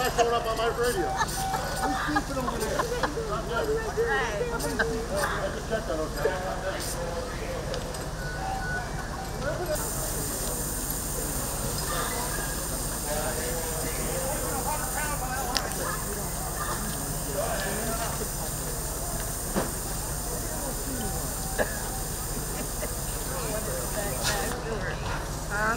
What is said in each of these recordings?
not going up on my radio. Who's beeping over there? Not yet. I just checked that, okay? Huh?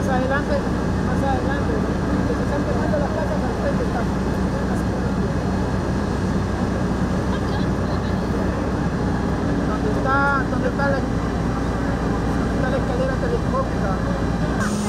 más adelante, más adelante, que se están quemando las casas al frente está. Donde está, donde está la, está la escalera telescópica.